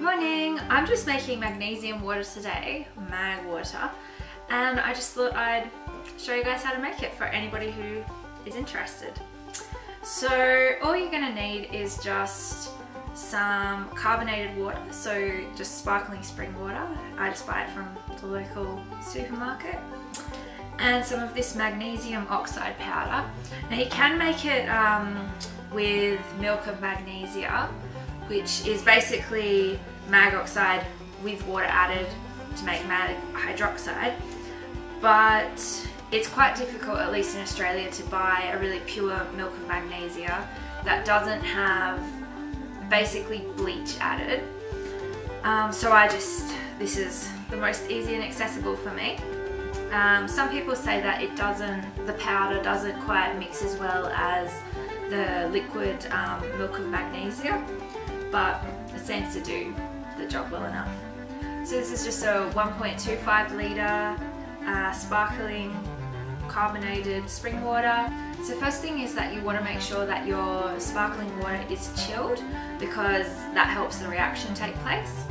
Morning, I'm just making magnesium water today, mag water, and I just thought I'd show you guys how to make it for anybody who is interested. So all you're gonna need is just some carbonated water, so just sparkling spring water. I just buy it from the local supermarket. And some of this magnesium oxide powder. Now you can make it um, with milk of magnesia, which is basically mag oxide with water added to make mag hydroxide. But it's quite difficult, at least in Australia, to buy a really pure milk of magnesia that doesn't have basically bleach added. Um, so I just, this is the most easy and accessible for me. Um, some people say that it doesn't, the powder doesn't quite mix as well as the liquid um, milk of magnesia, but it seems to do the job well enough. So this is just a 1.25 litre uh, sparkling carbonated spring water. So first thing is that you want to make sure that your sparkling water is chilled because that helps the reaction take place.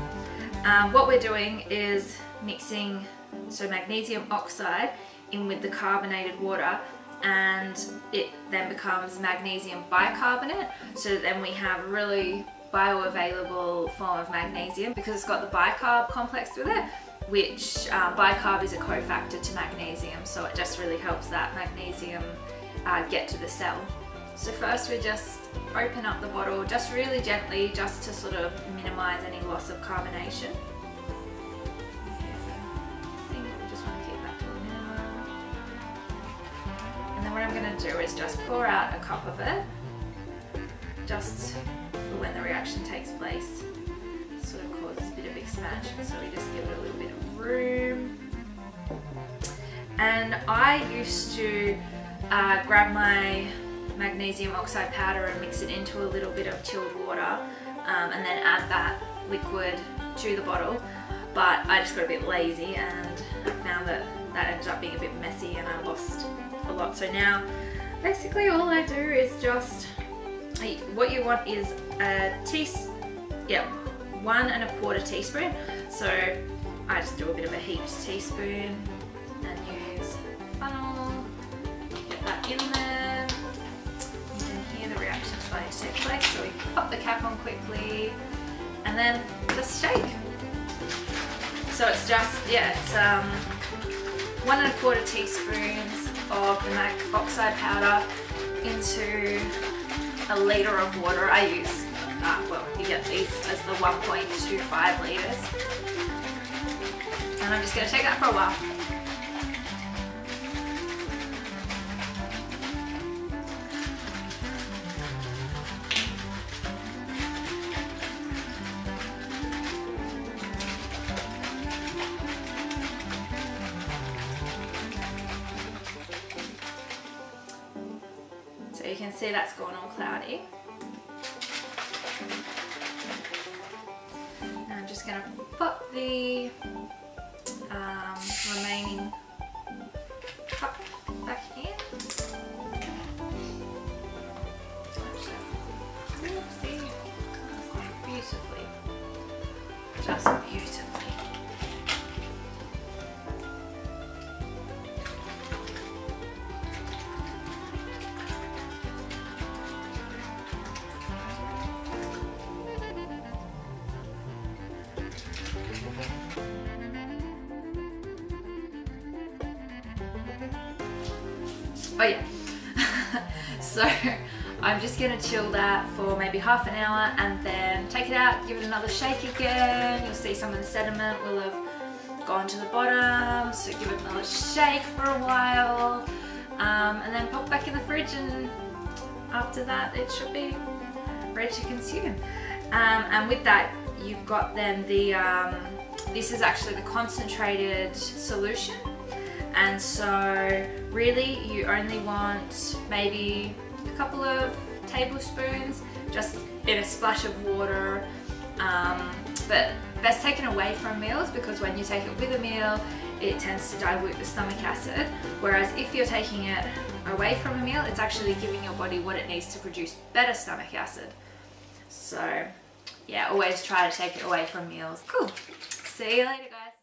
Um, what we're doing is mixing so magnesium oxide in with the carbonated water and it then becomes magnesium bicarbonate so then we have really bioavailable form of magnesium because it's got the bicarb complex with it which uh, bicarb is a cofactor to magnesium so it just really helps that magnesium uh, get to the cell. So first we just open up the bottle just really gently just to sort of minimize any loss of carbonation. And then what I'm going to do is just pour out a cup of it just reaction takes place. Sort of causes a bit of expansion so we just give it a little bit of room. And I used to uh, grab my magnesium oxide powder and mix it into a little bit of chilled water um, and then add that liquid to the bottle but I just got a bit lazy and I found that that ended up being a bit messy and I lost a lot so now basically all I do is just what you want is a teaspoon yeah one and a quarter teaspoon. So I just do a bit of a heaped teaspoon and use funnel get that in there. You can hear the reaction starting to take place so we pop the cap on quickly. And then just shake. So it's just yeah it's um, one and a quarter teaspoons of the mag oxide powder into a litre of water. I use, uh, well, you get these as the 1.25 litres. And I'm just going to take that for a while. So you can see that's gone all cloudy. I'm just going to put the um, remaining cup back in. Oopsie. Beautifully. Just Oh yeah. so I'm just gonna chill that for maybe half an hour and then take it out, give it another shake again. You'll see some of the sediment will have gone to the bottom, so give it another shake for a while. Um, and then pop back in the fridge and after that it should be ready to consume. Um, and with that you've got then the, um, this is actually the concentrated solution and so really you only want maybe a couple of tablespoons just in a splash of water um, but best taken away from meals because when you take it with a meal it tends to dilute the stomach acid whereas if you're taking it away from a meal it's actually giving your body what it needs to produce better stomach acid so yeah, always try to take it away from meals. Cool. See you later guys.